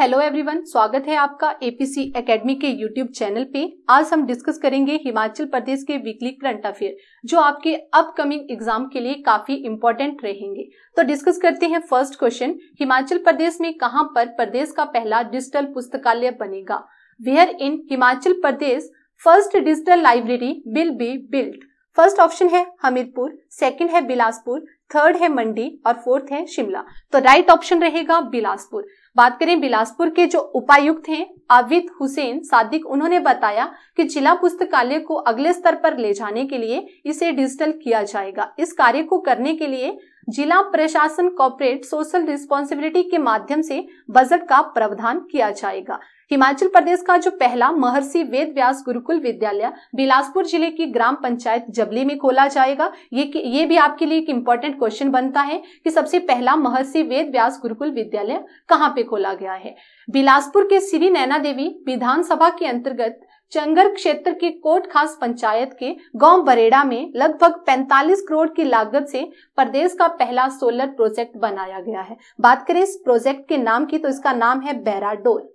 Hello everyone स्वागत है आपका एपीसी एकेडमी के यूट्यूब चैनल पे। आज हम डिस्कस करेंगे हिमाचल प्रदेश के वीकली करंट अफेयर जो आपके अपकमिंग एग्ज़ाम के लिए काफ़ी इंपॉर्टेंट रहेंगे। तो डिस्कस करते हैं फ़र्स्ट क्वेश्चन हिमाचल प्रदेश में कहाँ पर प्रदेश का पहला डिजिटल पुस्तकालय बनेगा? Where in Himachal Pradesh first digital library will be built first option है हमीरपुर सेकंड है बिलासपुर थर्ड है मंडी और फोर्थ है शिमला तो राइट ऑप्शन रहेगा बिलासपुर बात करें बिलासपुर के जो उपायुक्त हैं, आविद हुसैन सादिक, उन्होंने बताया कि जिला पुस्तकालय को अगले स्तर पर ले जाने के लिए इसे डिजिटल किया जाएगा। इस कार्य को करने के लिए जिला प्रशासन कॉर्पोरेट सोशल रिस्पॉन्सिबिलिटी के माध्यम से बजट का प्रावधान किया जाएगा। हिमाचल प्रदेश का जो पहला महर्षि वेद व्यास गुरुकुल विद्यालय बिलासपुर ज़िले की ग्राम पंचायत जबली में खोला जाएगा। ये ये भी आपके लिए एक इम्पोर्टेंट क्वेश्चन बनता है कि सबसे पहला महर्षि वेद व्यास गुरुकुल विद्यालय कहाँ पे खोला गया है? बिलासपुर के श्री नैना देवी विधानसभा के अंतर्गत चंगर क्षेत्र के कोट खास पंचायत के गाँव बरेड़ा में लगभग 45 करोड़ की लागत से प्रदेश का पहला सोलर प्रोजेक्ट बनाया गया है। बात करें इस प्रोजेक्ट के नाम की तो इसका नाम है बैराडोल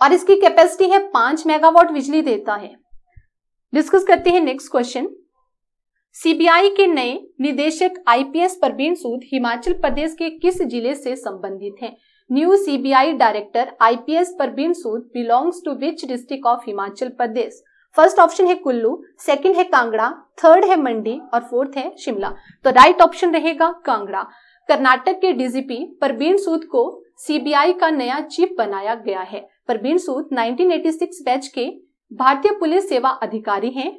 और इसकी कैपेसिटी है पाँच मेगावाट बिजली देता है। डिस्कस करते हैं नेक्स्ट क्वेश्चन सीबीआई के नए निदेशक आईपीएस परवीन सूद हिमाचल प्रदेश के किस ज़िले से संबंधित हैं? New CBI director IPS Praveen Sood belongs to which district of Himachal Pradesh. First option है कुल्लू, सेकंड है कांगड़ा, थर्ड है मंडी और फोर्थ है शिमला। तो राइट ऑप्शन रहेगा कांगड़ा। कर्नाटक के डीजीपी परवीन सूद को सीबीआई का नया चीफ बनाया गया है। परवीन सूद 1986 बैच के भारतीय पुलिस सेवा अधिकारी हैं।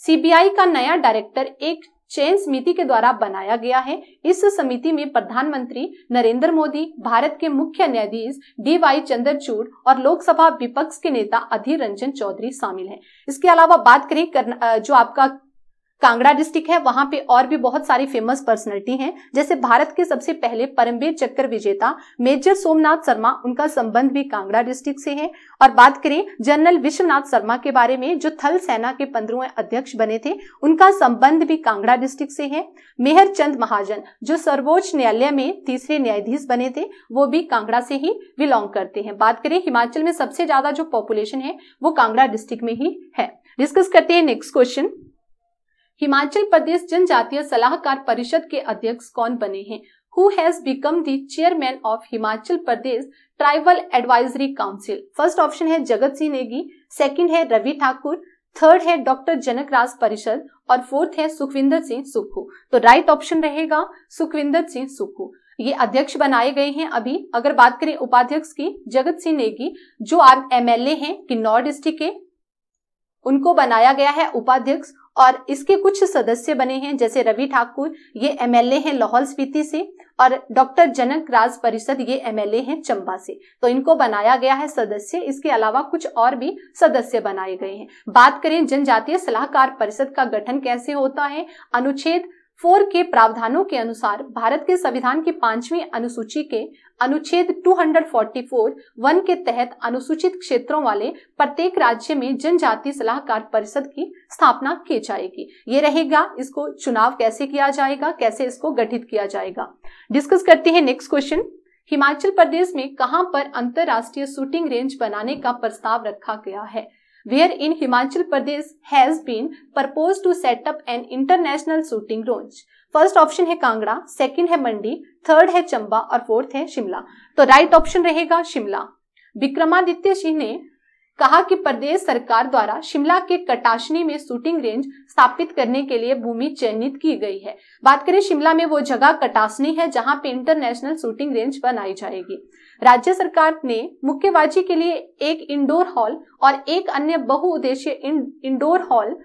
सीबीआई का नया डायरेक्टर एक चयन समिति के द्वारा बनाया गया है। इस समिति में प्रधानमंत्री नरेंद्र मोदी, भारत के मुख्य न्यायाधीश डी वाई चंद्रचूड़ और लोकसभा विपक्ष के नेता अधीर रंजन चौधरी शामिल हैं। इसके अलावा बात करें जो आपका कांगड़ा डिस्ट्रिक्ट है, वहाँ पे और भी बहुत सारी फ़ेमस पर्सनैलिटी हैं। जैसे भारत के सबसे पहले परमवीर चक्र विजेता मेजर सोमनाथ शर्मा, उनका संबंध भी कांगड़ा डिस्ट्रिक्ट से है। और बात करें जनरल विश्वनाथ शर्मा के बारे में, जो थल सेना के पंद्रहवें अध्यक्ष बने थे, उनका संबंध भी कांगड़ा डिस्ट्रिक्ट से है। मेहर चंद महाजन, जो सर्वोच्च न्यायालय में तीसरे न्यायाधीश बने थे, वो भी कांगड़ा से ही बिलोंग करते हैं। बात करें हिमाचल में सबसे ज़्यादा जो पॉपुलेशन है, वो कांगड़ा डिस्ट्रिक्ट में ही है। डिस्कस करते हैं नेक्स्ट क्वेश्चन हिमाचल प्रदेश जनजातीय सलाहकार परिषद के अध्यक्ष कौन बने हैं? Who has become the chairman of Himachal Pradesh tribal advisory council first option है जगत सिंह नेगी सेकंड है रवि ठाकुर थर्ड है डॉक्टर जनक राज परिषद और फोर्थ है सुखविंदर सिंह सुक्खू। तो राइट ऑप्शन रहेगा सुखविंदर सिंह सुक्खू। ये अध्यक्ष बनाए गए हैं अभी। अगर बात करें उपाध्यक्ष की, जगत सिंह नेगी, जो आप एमएलए हैं, किन्नौर डिस्ट्रिक्ट के, उनको बनाया गया है उपाध्यक्ष। और इसके कुछ सदस्य बने हैं, जैसे रवि ठाकुर, ये एमएलए हैं लाहौल स्पीति से, और डॉक्टर जनक राज परिषद, ये एमएलए हैं चंबा से। तो इनको बनाया गया है सदस्य, इसके अलावा कुछ और भी सदस्य बनाए गए हैं। बात करें जनजातीय सलाहकार परिषद का गठन कैसे होता है, अनुच्छेद फोर के प्रावधानों के अनुसार भारत के संविधान की पांचवी अनुसूची के अनुच्छेद 244 वन के तहत अनुसूचित क्षेत्रों वाले प्रत्येक राज्य में जनजाति सलाहकार परिषद की स्थापना की जाएगी। ये रहेगा, इसको चुनाव कैसे किया जाएगा, कैसे इसको गठित किया जाएगा। डिस्कस करते हैं नेक्स्ट क्वेश्चन। हिमाचल प्रदेश में कहाँ पर अंतरराष्ट्रीय शूटिंग रेंज बनाने का प्रस्ताव रखा गया है? In Himachal Pradesh has been proposed to set up an international shooting range. First option है कांगड़ा सेकंड है मंडी थर्ड है चंबा और फोर्थ है शिमला. तो राइट ऑप्शन रहेगा शिमला. विक्रमादित्य सिंह ने कहा कि प्रदेश सरकार द्वारा शिमला के कटाशनी में शूटिंग रेंज स्थापित करने के लिए भूमि चयनित की गई है. बात करें शिमला में वो जगह कटासनी है जहाँ पे इंटरनेशनल शूटिंग रेंज बनाई जाएगी. राज्य सरकार ने मुक्केबाजी के लिए एक इंडोर हॉल और एक अन्य बहुउद्देशीय इंडोर हॉल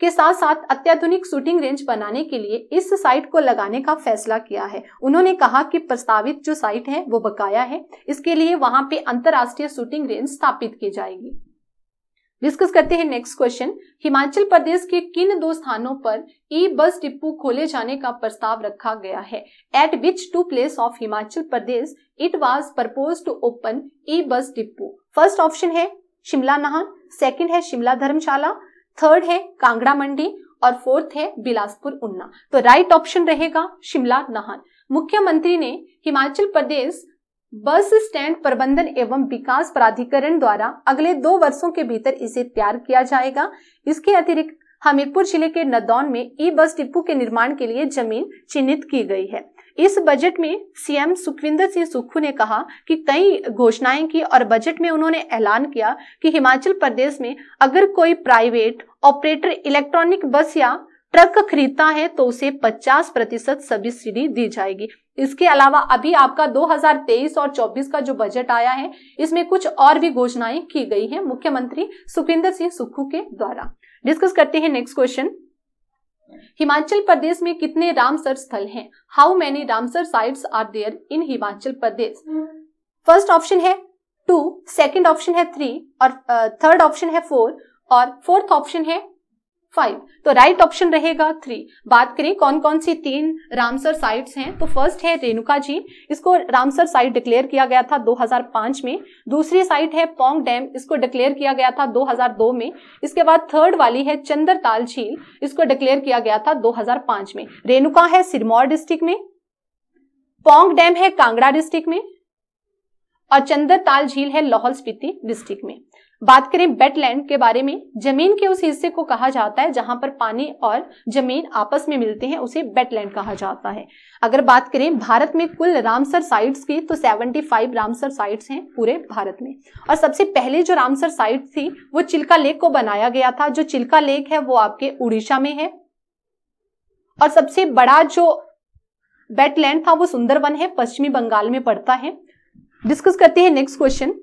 के साथ साथ अत्याधुनिक शूटिंग रेंज बनाने के लिए इस साइट को लगाने का फैसला किया है। उन्होंने कहा कि प्रस्तावित जो साइट है, वो बकाया है। इसके लिए वहाँ पे अंतरराष्ट्रीय शूटिंग रेंज स्थापित की जाएगी। डिस्कस करते हैं नेक्स्ट क्वेश्चन। हिमाचल प्रदेश के किन दो स्थानों पर ई बस डिपो खोले जाने का प्रस्ताव रखा गया है? At which to place of Himachal Pradesh it was propose to open E bus depot first option है शिमला नहर सेकंड है शिमला धर्मशाला थर्ड है कांगड़ा मंडी, और फोर्थ है बिलासपुर उन्ना। तो राइट ऑप्शन रहेगा शिमला नाहन। मुख्यमंत्री ने हिमाचल प्रदेश बस स्टैंड प्रबंधन एवं विकास प्राधिकरण द्वारा अगले दो वर्षों के भीतर इसे तैयार किया जाएगा। इसके अतिरिक्त हमीरपुर ज़िले के नदौन में ई बस डिपो के निर्माण के लिए ज़मीन चिन्हित की गई है। इस बजट में सीएम सुखविंदर सिंह सुक्खू ने कहा कि कई घोषणाएँ की और बजट में उन्होंने ऐलान किया कि हिमाचल प्रदेश में अगर कोई प्राइवेट ऑपरेटर इलेक्ट्रॉनिक बस या ट्रक खरीदता है तो उसे 50 प्रतिशत सब्सिडी दी जाएगी। इसके अलावा अभी आपका 2023 और 24 का जो बजट आया है, इसमें कुछ और भी घोषणाएँ की गई हैं मुख्यमंत्री सुखविंदर सिंह सुक्खू के द्वारा। डिस्कस करते हैं नेक्स्ट क्वेश्चन। हिमाचल प्रदेश में कितने रामसर स्थल हैं? How many Ramsar sites are there in Himachal Pradesh? First option है टू सेकंड ऑप्शन है थ्री और थर्ड ऑप्शन है फोर और फोर्थ ऑप्शन है फाइव। तो राइट ऑप्शन रहेगा थ्री बात करें कौन कौन सी तीन रामसर साइट्स हैं तो फ़र्स्ट है रेणुका जी। इसको रामसर साइट डिक्लेयर किया गया था 2005 में। दूसरी साइट है पोंग डैम इसको डिक्लेयर किया गया था 2002 में। इसके बाद थर्ड वाली है चंदर ताल झील, इसको डिक्लेयर किया गया था 2005 में। रेणुका है सिरमौर डिस्ट्रिक्ट में। पोंग डैम है कांगड़ा डिस्ट्रिक्ट में। और चंदर ताल झील है लाहौल स्पीति डिस्ट्रिक्ट में। बात करें बेटलैंड के बारे में, ज़मीन के उस हिस्से को कहा जाता है जहाँ पर पानी और ज़मीन आपस में मिलते हैं, उसे बेटलैंड कहा जाता है। अगर बात करें भारत में कुल रामसर साइट्स की तो 75 रामसर साइट्स हैं पूरे भारत में। और सबसे पहले जो रामसर साइट थी, वो चिल्का लेक को बनाया गया था। जो चिल्का लेक है, वो आपके उड़ीसा में है। और सबसे बड़ा जो बेटलैंड था, वो सुंदरवन है, पश्चिमी बंगाल में पड़ता है। डिस्कस करते हैं नेक्स्ट क्वेश्चन।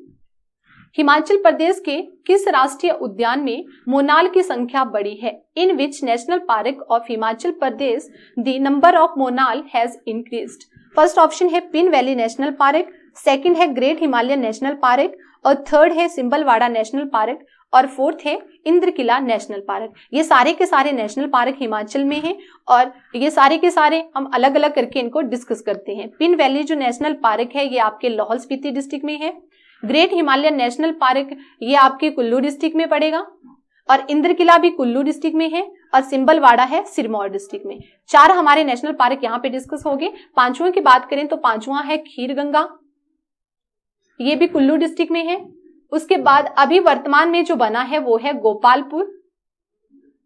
हिमाचल प्रदेश के किस राष्ट्रीय उद्यान में मोनाल की संख्या बड़ी है? In which national park of Himachal Pradesh the number of monal has increased first option है Pin valley national park second है ग्रेट हिमालयन नेशनल पार्क और थर्ड है सिंबलवाड़ा नेशनल पार्क और फोर्थ है इंद्र किला नेशनल पार्क ये सारे के सारे नेशनल पार्क हिमाचल में हैं, और ये सारे के सारे हम अलग अलग करके इनको डिस्कस करते हैं. पिन वैली जो नेशनल पार्क है, ये आपके लाहौल स्पीति डिस्ट्रिक्ट में है? ग्रेट हिमालयन नेशनल पार्क ये आपके कुल्लू डिस्ट्रिक्ट में पड़ेगा और इंद्र किला भी कुल्लू डिस्ट्रिक्ट में है और सिंबलवाड़ा है सिरमौर डिस्ट्रिक्ट में। चार हमारे नेशनल पार्क यहाँ पे डिस्कस हो गए पांचवा की बात करें तो पांचवा है खीर गंगा ये भी कुल्लू डिस्ट्रिक्ट में है। उसके बाद अभी वर्तमान में जो बना है वो है गोपालपुर।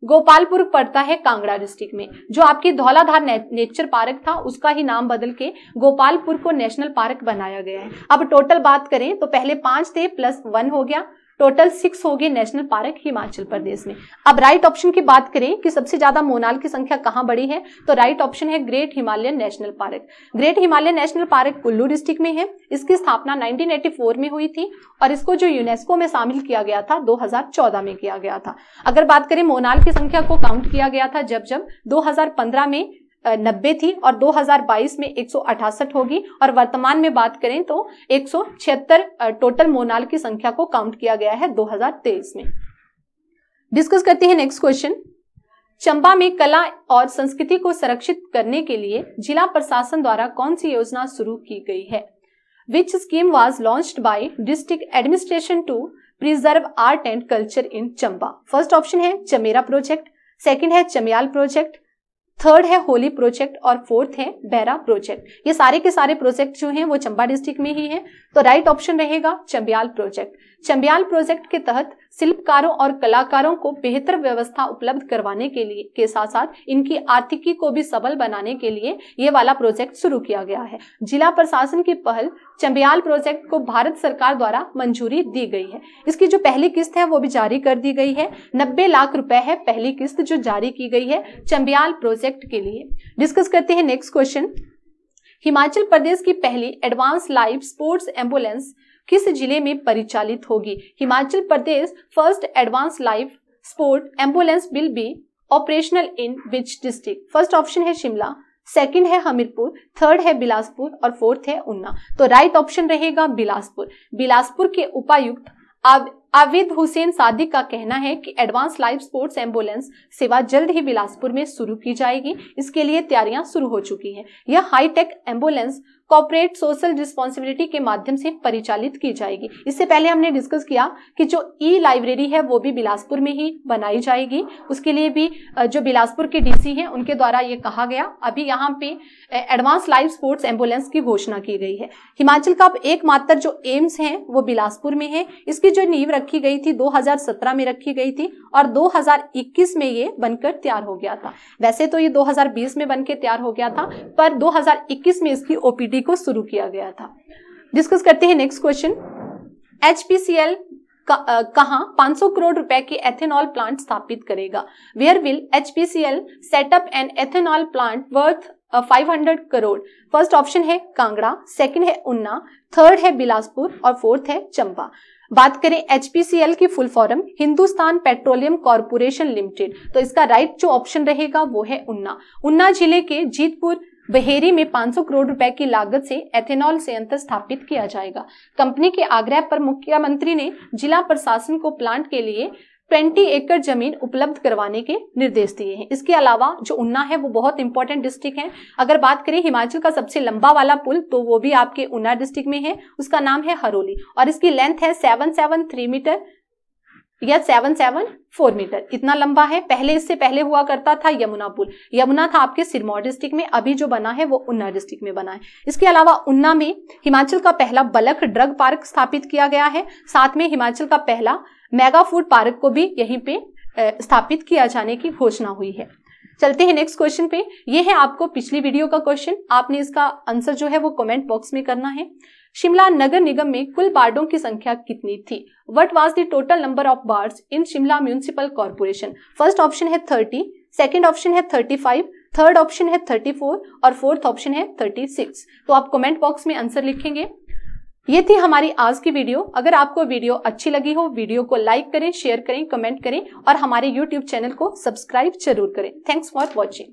गोपालपुर पड़ता है कांगड़ा डिस्ट्रिक्ट में जो आपके धौलाधार ने, नेचर पार्क था उसका ही नाम बदल के गोपालपुर को नेशनल पार्क बनाया गया है। अब टोटल बात करें तो पहले पाँच थे प्लस वन हो गया। टोटल सिक्स हो गए नेशनल पार्क हिमाचल प्रदेश में। अब राइट ऑप्शन की बात करें कि सबसे ज़्यादा मोनाल की संख्या कहाँ बड़ी है तो राइट ऑप्शन है great Himalayan national park great Himalayan national park Kullu district में है, इसकी स्थापना 1984 में हुई थी और इसको जो यूनेस्को में शामिल किया गया था 2014 में किया गया था। अगर बात करें मोनाल की संख्या को काउंट किया गया था जब जब 2015 में नब्बे थी और 2022 में एक होगी। और वर्तमान में बात करें तो एक सौ छिहत्तर टोटल मोनाल की संख्या को काउंट किया गया है 2023 में। डिस्कस करते हैं नेक्स्ट क्वेश्चन चंबा में कला और संस्कृति को संरक्षित करने के लिए जिला प्रशासन द्वारा कौन सी योजना शुरू की गई है? Which scheme was launch by district administration to preserve art and culture in Chamba first option है चमेरा प्रोजेक्ट सेकेंड है चमियाल प्रोजेक्ट थर्ड है होली प्रोजेक्ट और फोर्थ है बैरा प्रोजेक्ट ये सारे के सारे प्रोजेक्ट जो हैं, वो चंबा डिस्ट्रिक्ट में ही हैं. तो राइट ऑप्शन रहेगा चंबियाल प्रोजेक्ट चंबियाल प्रोजेक्ट के तहत शिल्पकारों और कलाकारों को बेहतर व्यवस्था उपलब्ध करवाने के लिए, के साथ साथ इनकी आर्थिकी को भी सबल बनाने के लिए ये वाला प्रोजेक्ट शुरू किया गया है। जिला प्रशासन की पहल चंबियाल प्रोजेक्ट को भारत सरकार द्वारा मंजूरी दी गई है। इसकी जो पहली किस्त है वो भी जारी कर दी गई है। नब्बे लाख रुपए है पहली किस्त जो जारी की गई है चंबियाल प्रोजेक्ट के लिए। डिस्कस करते हैं नेक्स्ट क्वेश्चन। हिमाचल प्रदेश की पहली एडवांस लाइफ स्पोर्ट्स एंबुलेंस किस ज़िले में परिचालित होगी? Himachal Pradesh first advance life support ambulance will be operational in which district first option है शिमला सेकंड है हमीरपुर थर्ड है बिलासपुर और फोर्थ है उन्ना। तो राइट ऑप्शन रहेगा बिलासपुर। बिलासपुर के उपायुक्त आविद हुसैन सादिक का कहना है कि एडवांस लाइफ स्पोर्ट्स एंबुलेंस सेवा जल्द ही बिलासपुर में शुरू की जाएगी। इसके लिए तैयारियाँ शुरू हो चुकी हैं। यह hi tech ambulance corporate social responsibility के माध्यम से परिचालित की जाएगी। इससे पहले हमने डिस्कस किया कि जो ई लाइब्रेरी है, वो भी बिलासपुर में ही बनाई जाएगी। उसके लिए भी जो बिलासपुर के डीसी हैं, उनके द्वारा ये कहा गया। अभी यहाँ पे एडवांस लाइफ स्पोर्ट्स एंबुलेंस की घोषणा की गई है। हिमाचल का अब एकमात्र जो एम्स है, वो बिलासपुर में है। इसकी जो नींव रखी गई थी 2017 में रखी गई थी और 2021 में ये बनकर तैयार हो गया था। वैसे तो ये 2020 में बनकर तैयार हो गया था, पर 2021 में इसकी ओपीडी को शुरू किया गया था। डिस्कस करते हैं नेक्स्ट क्वेश्चन एचपीसीएल कहा 500 करोड़ रुपए की एथेनॉल प्लांट स्थापित करेगा? Where will HPCL set up an ethanol plant worth 500 crore? First option है कांगड़ा सेकंड है उन्ना थर्ड है बिलासपुर और फोर्थ है चंबा। बात करें एचपीसीएल की full form Hindustan petroleum corporation limited. तो इसका राइट जो ऑप्शन रहेगा वो है उन्ना। उन्ना ज़िले के जीतपुर बहेरी में 500 करोड़ रुपए की लागत से एथेनॉल संयंत्र स्थापित किया जाएगा। कंपनी के आग्रह पर मुख्यमंत्री ने जिला प्रशासन को प्लांट के लिए 20 एकड़ ज़मीन उपलब्ध करवाने के निर्देश दिए हैं। इसके अलावा जो उन्ना है, वो बहुत इंपॉर्टेंट डिस्ट्रिक्ट है। अगर बात करें हिमाचल का सबसे लंबा वाला पुल तो वो भी आपके उन्ना डिस्ट्रिक्ट में है। उसका नाम है हरोली और इसकी लेंथ है सेवन सेवन थ्री मीटर या सेवन सेवन फोर मीटर इतना लंबा है, पहले इससे पहले हुआ करता था यमुना पुल। यमुना था आपके सिरमौर डिस्ट्रिक्ट में, अभी जो बना है वो उन्ना डिस्ट्रिक्ट में बना है। इसके अलावा उन्ना में हिमाचल का पहला बलक ड्रग पार्क स्थापित किया गया है। साथ में हिमाचल का पहला मेगा फ़ूड पार्क को भी यहीं पे स्थापित किया जाने की घोषणा हुई है। चलते हैं नेक्स्ट क्वेश्चन पे। ये है आपको पिछली वीडियो का क्वेश्चन आपने इसका आंसर जो है वो कमेंट बॉक्स में करना है। शिमला नगर निगम में कुल बार्डों की संख्या कितनी थी? What was the total number of wards in Shimla municipal corporation first option है थर्टी सेकेंड ऑप्शन है थर्टी फाइव थर्ड ऑप्शन है थर्टी फोर और फोर्थ ऑप्शन है थर्टी सिक्स तो आप कमेंट बॉक्स में आंसर लिखेंगे। ये थी हमारी आज की वीडियो अगर आपको वीडियो अच्छी लगी हो वीडियो को लाइक करें शेयर करें कमेंट करें और हमारे यूट्यूब चैनल को सब्सक्राइब ज़रूर करें। Thanks for watching